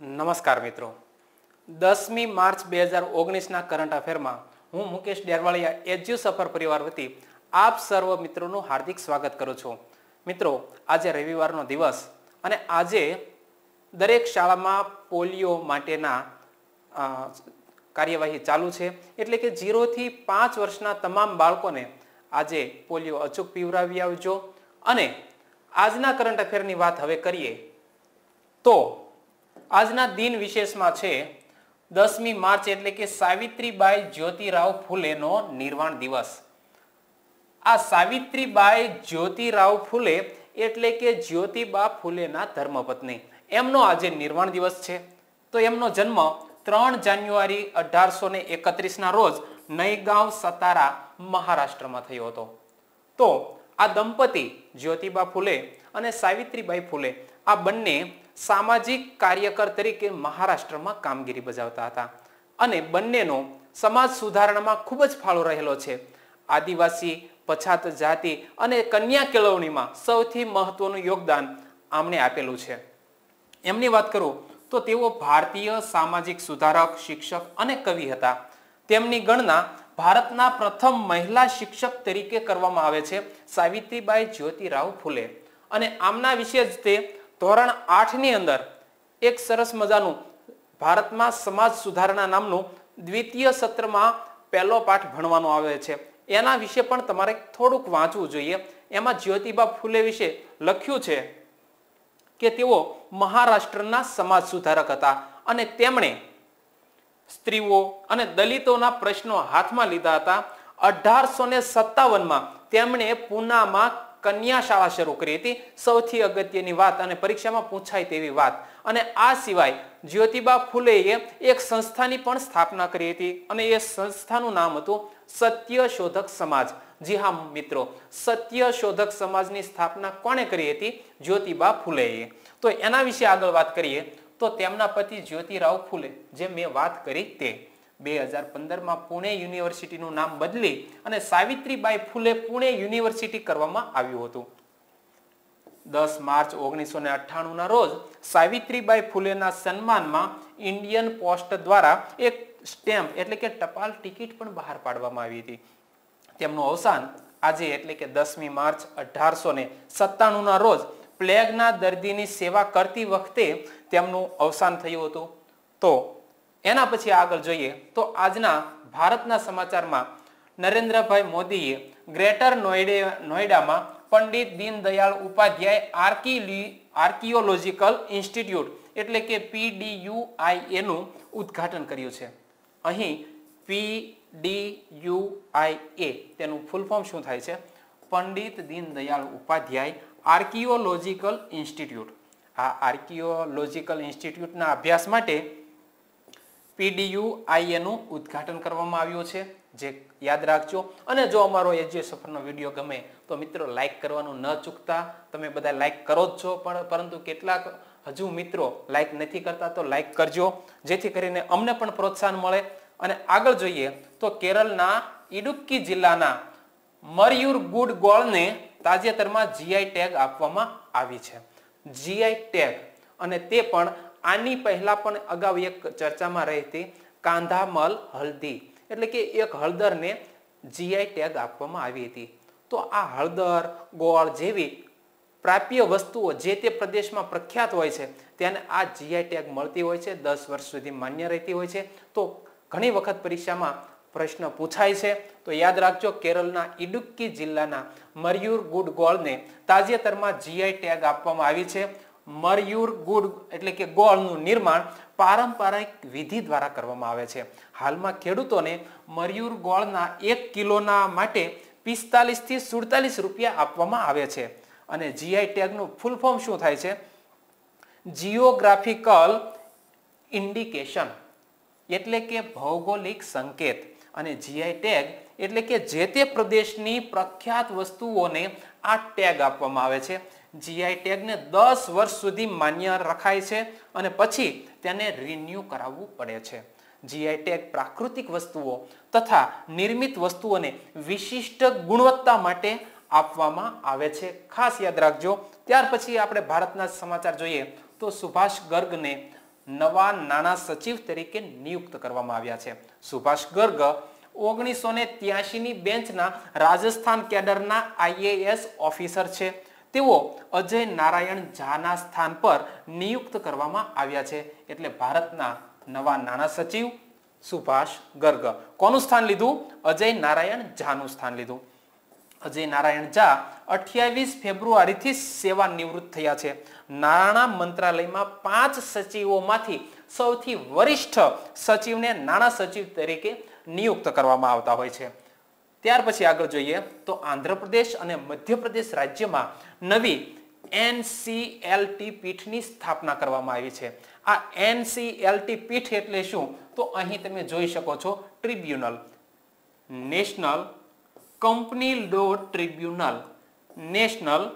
નમસ્કાર મિત્રો. દસમી માર્ચ બે હજાર ઓગણીસના કરંટ અફેરમાં હું મુકેશ ડેરવાળિયા, એજ્યુ સફર પરિવાર વતી આપ સર્વ મિત્રોનું હાર્દિક સ્વાગત કરું છું. મિત્રો, આજે રવિવારનો દિવસ અને આજે દરેક શાળામાં પોલિયો માટેના કાર્યવાહી ચાલુ છે. એટલે કે જીરોથી પાંચ વર્ષના તમામ બાળકોને આજે પોલિયો અચૂક પીવડાવી આવજો. અને આજના કરંટ અફેરની વાત હવે કરીએ તો આજના દિન વિશેષમાં છે, દસમી માર્ચ એટલે કે સાવિત્રીબાઈ જ્યોતિરાવ ફૂલેનો નિર્વાણ દિવસ. આ સાવિત્રીબાઈ જ્યોતિરાવ ફૂલે એટલે કે જ્યોતિબા ફૂલેના ધર્મપત્ની. એમનો આજે નિર્વાણ દિવસ છે. તો એમનો જન્મ ત્રણ જાન્યુઆરી અઢારસો ને એકત્રીસના રોજ નયગાંવ સતારા મહારાષ્ટ્રમાં થયો હતો. તો આ દંપતી જ્યોતિબા ફૂલે અને સાવિત્રીબાઈ ફૂલે આ બંને સામાજિક કાર્યકર તરીકે મહારાષ્ટ્રમાં કામગીરી બજાવતા હતા. અને બંનેનો સમાજ સુધારણામાં ખૂબ જ ફાળો રહેલો છે. આદિવાસી, પછાત જાતિ અને કન્યા કેળવણીમાં સૌથી મહત્વનું યોગદાન આમણે આપેલું છે. એમની વાત કરું તો તેઓ ભારતીય સામાજિક સુધારક, શિક્ષક અને કવિ હતા. તેમની ગણના ભારતના પ્રથમ મહિલા શિક્ષક તરીકે કરવામાં આવે છે સાવિત્રીબાઈ જ્યોતિરાવ ફૂલે. અને આમના વિશે જ તે ધોરણ આઠની અંદર એક સરસ મજાનું ભારતમાં સમાજ સુધારણા નામનું દ્વિતીય સત્રમાં પહેલો પાઠ ભણવાનો આવે છે. એના વિશે પણ તમારે થોડુંક વાંચવું જોઈએ. એમાં જ્યોતિબા ફૂલે વિશે લખ્યું છે કે તેઓ મહારાષ્ટ્રના સમાજ સુધારક હતા અને તેમણે સ્ત્રીઓ અને દલિતોના પ્રશ્નો હાથમાં લીધા હતા. અઢારસો ને સત્તાવનમાં તેમણે પૂનામાં કન્યા શાળા શરૂ કરી હતી. સૌથી અગત્યની વાત અને પરીક્ષામાં પૂછાય તેવી વાત. અને આ સિવાય જ્યોતિબા ફૂલેએ એક સંસ્થાની પણ સ્થાપના કરી હતી અને એ સંસ્થાનું નામ હતું સત્ય શોધક સમાજ. જી હા મિત્રો, સત્ય શોધક સમાજની સ્થાપના કોણે કરી હતી? જ્યોતિબા ફૂલેએ. તો એના વિશે આગળ વાત કરીએ તો તેમના પતિ જ્યોતિરાવ ફૂલે, જે મેં વાત કરી તે. બે હજાર પંદરમાં પુણે યુનિવર્સિટીનું નામ બદલી અને સાવિત્રીબાઈ ફૂલે પુણે યુનિવર્સિટી કરવામાં આવ્યું હતું. દસ માર્ચ ઓગણીસો ને અઠ્ઠાણુંના રોજ સાવિત્રીબાઈ ફૂલેના સન્માનમાં ઇન્ડિયન પોસ્ટ દ્વારા એક સ્ટેમ્પ એટલે કે ટપાલ ટિકિટ પણ બહાર પાડવામાં આવી હતી. તેમનું અવસાન આજે એટલે કે દસમી માર્ચ અઢારસો ને સત્તાણુંના રોજ પ્લેગના દર્દીની સેવા કરતી વખતે તેમનું અવસાન થયું હતું. તો એના પછી આગળ જોઈએ તો આજના ભારતના સમાચારમાં નરેન્દ્રભાઈ મોદીએ ગ્રેટર નોઈડે નોઈડામાં પંડિત દીનદયાળ ઉપાધ્યાય આર્કી આર્કિયોલોજીકલ ઇન્સ્ટિટ્યૂટ એટલે કે પીડીયુઆઈ નું ઉદ્ઘાટન કર્યું છે. અહીં પીડીયુઆઈ એ તેનું ફૂલ ફોર્મ શું થાય છે? Pandit Deendayal Upadhyay archaeological institute. આ આર્કિયોલોજીકલ ઇન્સ્ટિટ્યૂટના અભ્યાસ માટે પીડીયુઆઈએ નું ઉદ્ઘાટન કરવામાં આવ્યું છે, જે યાદ રાખજો. અને જો અમારો એજ્યુ સફરનો વીડિયો ગમે, તો મિત્રો લાઈક કરવાનું ન ચૂકતા. તમે બધા લાઈક કરો જ છો, પણ પરંતુ કેટલાક હજુ મિત્રો લાઈક નથી કરતા, તો લાઈક કરજો. જેથી કરીને અમને પણ પ્રોત્સાહન મળે. અને આગળ જોઈએ તો કેરળના ઇડુક્કી જિલ્લાના મરયુર ગુડ ગોળને તાજેતરમાં જીઆઈ ટેગ આપવામાં આવી છે. જીઆઈ ટેગ અને તે પણ આની પહેલા પણ અગાઉ એક ચર્ચામાં રહેતી કાંધામલ હલ્દી. એટલે કે એક હળદરને જીઆઈ ટેગ આપવામાં આવી હતી. તો આ હળદર, ગોળ જેવી પ્રાપ્ય વસ્તુઓ જે તે પ્રદેશમાં પ્રખ્યાત હોય છે, તેને આ જીઆઈ ટેગ મળતી હોય છે, દસ વર્ષ સુધી માન્ય રહેતી હોય છે. તો ઘણી વખત પરીક્ષામાં પ્રશ્ન પૂછાય છે. તો યાદ રાખજો, કેરળના ઇડુક્કી જિલ્લાના મરયુર ગુડ ગોળને તાજેતરમાં જીઆઈ ટેગ આપવામાં આવી છે. મરયુર ગુડ એટલે કે ગોળનું નિર્માણ પારંપરિક વિધિ દ્વારા કરવામાં આવે છે. હાલમાં ખેડૂતોને મરયુર ગોળના એક કિલોના માટે પિસ્તાલીસથી સુડતાલીસ રૂપિયા આપવામાં આવે છે. અને જીઆઈ ટેગનું ફૂલ ફોર્મ શું થાય છે? જીઓગ્રાફિકલ ઇન્ડિકેશન એટલે કે ભૌગોલિક સંકેત. અને જીઆઈ ટેગ એટલે કે જે તે પ્રદેશની પ્રખ્યાત વસ્તુઓને આ ટેગ આપવામાં આવે છે. જીઆઈ ટેગને દસ વર્ષ સુધી માન્ય રખાય છે અને પછી તેને રિન્યુ કરાવવું પડે છે. જીઆઈ ટેગ પ્રાકૃતિક વસ્તુઓ તથા નિર્મિત વસ્તુઓને વિશિષ્ટ ગુણવત્તા માટે આપવામાં આવે છે. ખાસ યાદ રાખજો. ત્યાર પછી આપણે ભારતના સમાચાર જોઈએ તો સુભાષ ગર્ગને નવા નાણા સચિવ તરીકે નિયુક્ત કરવામાં આવ્યા છે. સુભાષ ગર્ગ ઓગણીસો ને ત્યાસીની બેન્ચના રાજસ્થાન કેડરના આઈએએસ ઓફિસર છે. તેઓ અજય નારાયણ ઝાના સ્થાન પર નિયુક્ત કરવામાં આવ્યા છે. એટલે ભારતના નવા નાણા સચિવ સુભાષ ગર્ગ. કોનું સ્થાન લીધું? અજય નારાયણ ઝાનું સ્થાન લીધું. અજય નારાયણ ઝા અઠ્યાવીસ ફેબ્રુઆરીથી સેવા નિવૃત્ત થયા છે. નાણાં મંત્રાલયમાં પાંચ સચિવોમાંથી સૌથી વરિષ્ઠ સચિવને નાણાં સચિવ તરીકે નિયુક્ત કરવામાં આવતા હોય છે. ત્યાર પછી આગળ જોઈએ તો આંધ્રપ્રદેશ અને મધ્યપ્રદેશ રાજ્યમાં નવી એનસીએલટી પીઠની સ્થાપના કરવામાં આવી છે. આ એનસીએલટી પીઠ એટલે શું? તો અહીં તમે જોઈ શકો છો, tribunal, national company law tribunal, national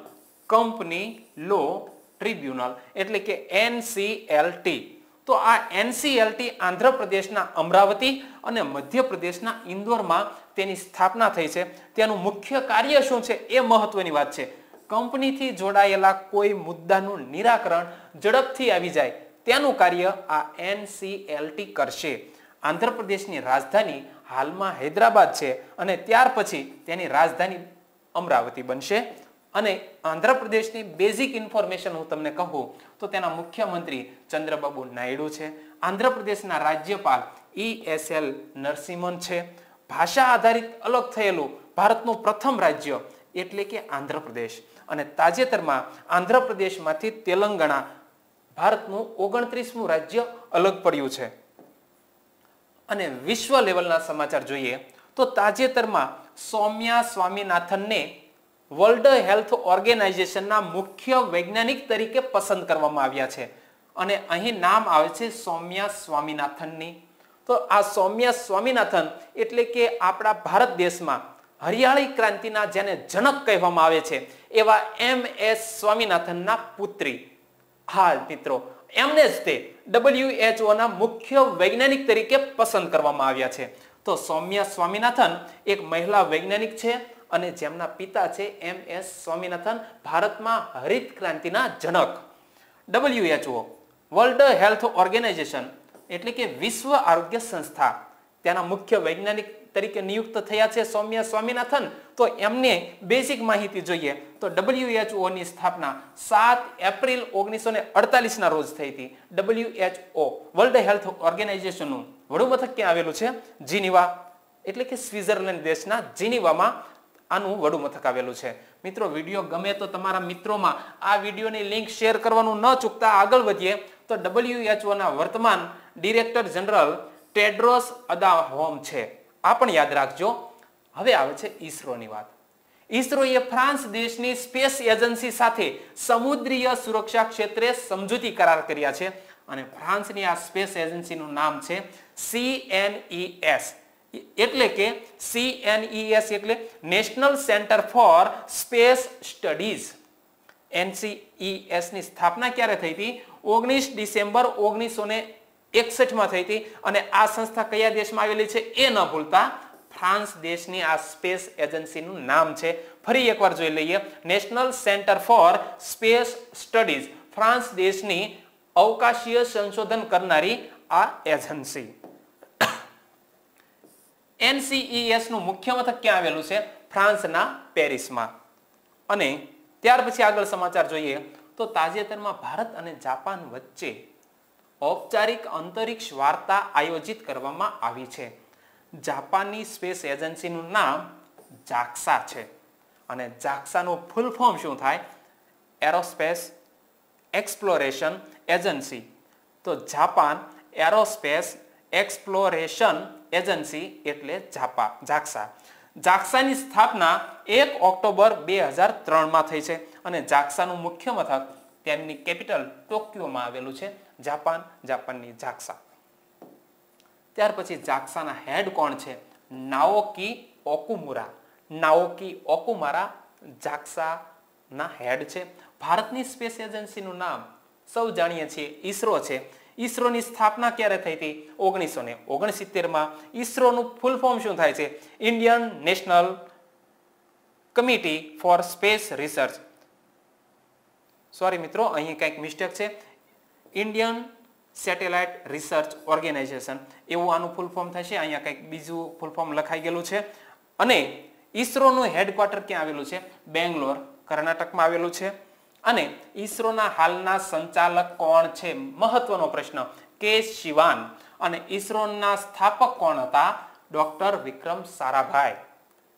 company law tribunal, એટલે કે એનસીએલટી તો આ એનસીએલટી આંધ્રપ્રદેશના અમરાવતી અને મધ્યપ્રદેશના ઇન્દોરમાં તેની સ્થાપના થઈ છે. તેનું મુખ્ય કાર્ય શું છે એ મહત્વની વાત છે. કંપનીથી જોડાયેલા કોઈ મુદ્દાનું નિરાકરણ ઝડપથી આવી જાય. તેનું કાર્ય આ એનસીએલટી કરશે. આંધ્રપ્રદેશની રાજધાની હાલમાં હૈદરાબાદ છે અને ત્યાર પછી તેની રાજધાની અમરાવતી બનશે. અને આંધ્રપ્રદેશની બેઝિક ઇન્ફોર્મેશન હું તમને કહું, તો તેના મુખ્યમંત્રી ચંદ્રબાબુ નાયડુ છે. આંધ્રપ્રદેશના રાજ્યપાલ ઈ એસ એલ નરસિંહન છે. ભાષા આધારિત અલગ થયેલું ભારતનું પ્રથમ રાજ્ય એટલે કે આંધ્રપ્રદેશ. અને તાજેતરમાં આંધ્રપ્રદેશમાંથી તેલંગાણા ભારતનું ઓગણત્રીસમું રાજ્ય અલગ પડ્યું છે. અને વિશ્વ લેવલના સમાચાર જોઈએ તો તાજેતરમાં સૌમ્યા સ્વામીનાથનને વર્લ્ડ હેલ્થ ઓર્ગેનાઇઝેશનના મુખ્ય વૈજ્ઞાનિક તરીકે પસંદ કરવામાં આવ્યા છે. અને અહીં નામ આવે છે સૌમ્યા સ્વામીનાથનની. તો આ સૌમ્યા સ્વામીનાથન એટલે કે આપણા ભારત દેશમાં હરિયાળી ક્રાંતિના જેને જનક કહેવામાં આવે છે એવા એમ એસ સ્વામીનાથનના પુત્રી. હા મિત્રો એમને જ તે ડબલ્યુએચઓ ના મુખ્ય વૈજ્ઞાનિક તરીકે પસંદ કરવામાં આવ્યા છે. તો સૌમ્યા સ્વામિનાથન એક મહિલા વૈજ્ઞાનિક છે અને જેમના પિતા છે એમ એસ સ્વામિનાથન, ભારતમાં હરિત ક્રાંતિના જનક. ડબલ્યુએચઓ વર્લ્ડ હેલ્થ ઓર્ગેનાઇઝેશન એટલે કે વિશ્વ આરોગ્ય સંસ્થા. તેના મુખ્ય વૈજ્ઞાનિક તરીકે નિયુક્ત થયા છે સૌમ્યા સ્વામીનાથન. તો એમને બેઝિક માહિતી જોઈએ. તો WHO ની સ્થાપના સાત એપ્રિલ ઓગણીસો ને અડતાલીસના રોજ થઈ હતી. ડબલ્યુએચઓ વર્લ્ડ હેલ્થ ઓર્ગેનાઇઝેશનનું વડું મથક ક્યાં આવેલું છે? જીનીવા, એટલે કે સ્વિટ્ઝરલેન્ડ દેશના જીનીવામાં આનું વડું મથક આવેલું છે. મિત્રો, વીડિયો ગમે તો તમારા મિત્રોમાં આ વિડીયોની લિંક શેર કરવાનું ન ચૂકતા. આગળ વધીએ. તો ડબલ્યુએચઓના વર્તમાન ડિરેક્ટર જનરલ ટેડ્રોસ અદાહોમ છે. આ પણ યાદ રાખજો. હવે આવે છે ઈસરોની વાત. ઈસરોએ ફ્રાન્સ દેશની સ્પેસ એજન્સી સાથે સમુદ્રીય સુરક્ષા ક્ષેત્રે સમજૂતી કરાર કર્યા છે અને ફ્રાન્સની આ સ્પેસ એજન્સીનું નામ છે સીએનઈએસ એટલે કે સીએનઈએસ એટલે national centre for space studies. એનસીઈએસની સ્થાપના ક્યારે થઈ હતી? ઓગણીસ ડિસેમ્બર ઓગણીસો ને એકસઠમાં થઈ હતી અને આ સંસ્થા કયા દેશમાં આવેલી છે એ ન ભૂલતા ફ્રાન્સ દેશની આ સ્પેસ એજન્સીનું નામ છે. ફરી એકવાર જોઈ લઈએ. National centre for space studies. France દેશની અવકાશીય સંશોધન કરનારી આ એજન્સી. એનસીઈએસનું મુખ્ય મથક ક્યાં આવેલું છે? ફ્રાન્સના પેરિસમાં. અને ત્યાર પછી આગળ સમાચાર જોઈએ તો તાજેતરમાં ભારત અને જાપાન વચ્ચે ઔપચારિક અંતરિક્ષ વાર્તા આયોજિત કરવામાં આવી છે. જાપાનની સ્પેસ એજન્સીનું નામ જાક્સા છે. અને જાક્સાનું ફૂલ ફોર્મ શું થાય? Aerospace exploration agency. તો જાપાન એરોસ્પેસ એક્સપ્લોરેશન એજન્સી એટલે જાપા, જાક્સા. જાક્સાની સ્થાપના એક ઓક્ટોબર બે હજાર ત્રણમાં થઈ છે અને જાક્સાનું મુખ્ય મથક તેમની કેપિટલ ટોક્યોમાં આવેલું છે, જાપાન, જાપાનની જાક્સા. ત્યાર પછી જાક્સાના હેડ કોણ છે? નાઓકી ઓકુમુરા. નાઓકી ઓકુમારા જાક્સાના હેડ છે. ભારતની સ્પેસ એજન્સીનું નામ સૌ જાણીએ છીએ, ઈસરો છે. ઈસરોની સ્થાપના ક્યારે થઈ હતી? ઓગણીસો ને ઓગણસિત્તેરમાં. ઈસરોનું ફૂલ ફોર્મ શું થાય છે? Indian national committee for space research. Sorry મિત્રો, અહીં કંઈક મિસ્ટેક છે. ઇન્ડિયન સેટેલાઇટ રિસર્ચ ઓર્ગેનાઇઝેશન એવું આનું ફૂલ ફોર્મ થશે. અહીંયા કંઈક બીજું ફૂલ ફોર્મ લખાઈ ગયેલું છે. અને ઈસરોનું હેડક્વાર્ટર ક્યાં આવેલું છે? બેંગ્લોર, કર્ણાટકમાં આવેલું છે. અને ઈસરોના હાલના સંચાલક કોણ છે? મહત્વનો પ્રશ્ન. કે શિવાન. અને ઈસરોના સ્થાપક કોણ હતા? ડોક્ટર વિક્રમ સારાભાઈ.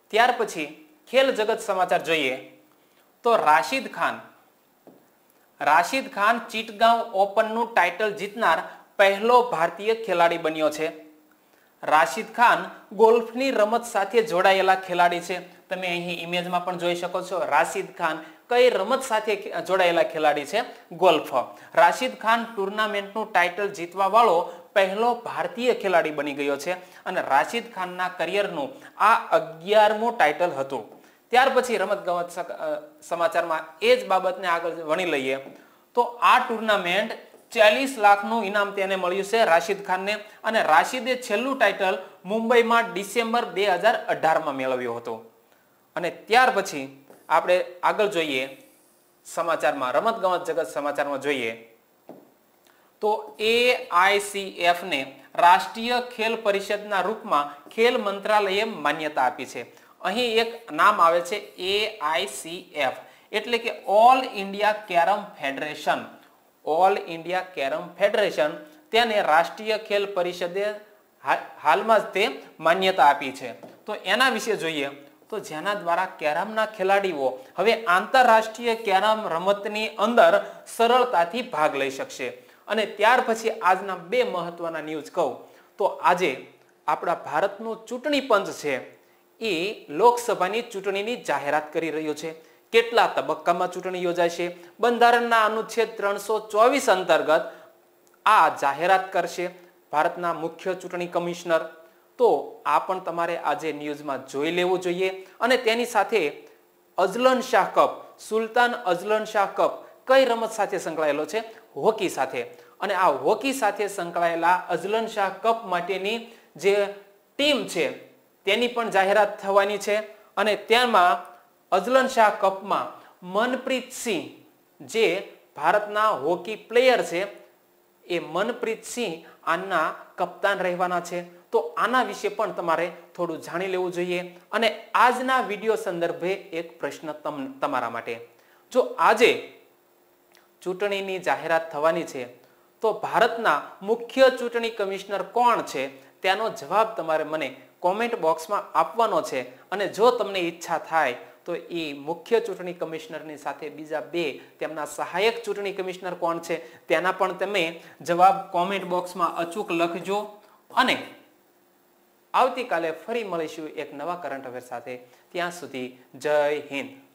ત્યાર પછી ખેલ જગત સમાચાર જોઈએ. તો રાશિદ ખાન રાશિદ ખાન ચીટગાંવ ઓપનનું ટાઇટલ જીતનાર પહેલો ભારતીય ખેલાડી બન્યો છે. રાશિદ ખાન ગોલ્ફની રમત સાથે જોડાયેલા ખેલાડી છે. તમે અહીં ઇમેજમાં પણ જોઈ શકો છો રાશિદ ખાન કઈ રમત સાથે જોડાયેલા ખેલાડી છે ગોલ્ફ. રાશિદ ખાન ટુર્નામેન્ટનું ટાઇટલ જીતવા વાળો પહેલો ભારતીય ખેલાડી બની ગયો છે અને રાશિદ ખાનના કરિયરનું આ અગિયારમું ટાઇટલ હતું. ત્યાર પછી રમત ગમત સમાચારમાં એ જ બાબતને આગળ વણી લઈએ, તો આ ટુર્નામેન્ટ ચાલીસ લાખનું ઇનામ તેને મળ્યું છે રાશિદ ખાનને અને રાશિદે છેલ્લું ટાઇટલ મુંબઈમાં ડિસેમ્બર બે હજાર અઢારમાં મેળવ્યું હતું. અને ત્યાર પછી આપણે આગળ જોઈએ સમાચારમાં, રમત ગમત જગત સમાચારમાં જોઈએ, તો એ આઈસીએફ ને રાષ્ટ્રીય ખેલ પરિષદના રૂપમાં ખેલ મંત્રાલયે માન્યતા આપી છે. અહીં એક નામ આવે છે એ આઈસીએફ એટલે કે all India carrom federation all India carrom federation તેને રાષ્ટ્રીય ખેલ પરિષદે હાલમાં જ તે માન્યતા આપી છે. તો એના વિશે જોઈએ. તો જેના દ્વારા કેરમના ખેલાડીઓ હવે આંતરરાષ્ટ્રીય કેરમ રમતની અંદર સરળતાથી ભાગ લઈ શકશે. અને ત્યાર પછી આજના બે મહત્વના ન્યૂઝ કહું. તો આજે આપણા ભારતનું ચૂંટણી પંચ છે. એ લોકસભાની ચૂંટણીની જાહેરાત કરી રહ્યો છે. કેટલા તબક્કામાં ચૂંટણી યોજાશે? બંધારણના અનુચ્છેદ ત્રણસો ચોવીસ અંતર્ગત આ જાહેરાત કરશે ભારતના મુખ્ય ચૂંટણી કમિશનર. તો આ પણ તમારે આજે ન્યૂઝમાં જોઈ લેવું જોઈએ. અને તેની સાથે Azlan Shah cup, Sultan Azlan Shah cup કઈ રમત સાથે સંકળાયેલો છે? હોકી સાથે. અને આ હોકી સાથે સંકળાયેલા અજલન શાહ કપ માટેની જે ટીમ છે તેની પણ જાહેરાત થવાની છે અને તેમાં અજલન શાહ કપમાં મનપ્રીત સિંહ, જે ભારતના હોકી પ્લેયર છે, એ મનપ્રીત સિંહ આના કપ્તાન રહેવાના છે. તો આના વિશે પણ તમારે થોડું જાણી લેવું જોઈએ અને આજના વીડિયો સંદર્ભે એક પ્રશ્ન તમારા માટે. જો આજે ચૂંટણીની જાહેરાત થવાની છે, તો ભારતના મુખ્ય ચૂંટણી કમિશનર કોણ છે? તેનો જવાબ તમારે મને કોમેન્ટ બોક્સમાં આપવાનો છે અને જો તમને ઈચ્છા થાય તો એ મુખ્ય ચૂંટણી કમિશનરની સાથે બીજા બે તેમના સહાયક ચૂંટણી કમિશનર કોણ છે તેના પણ તમે જવાબ કોમેન્ટ બોક્સમાં અચૂક લખજો અને આવતીકાલે ફરી મળીશું એક નવા કરંટ અફેર સાથે. ત્યાં સુધી જય હિન્દ.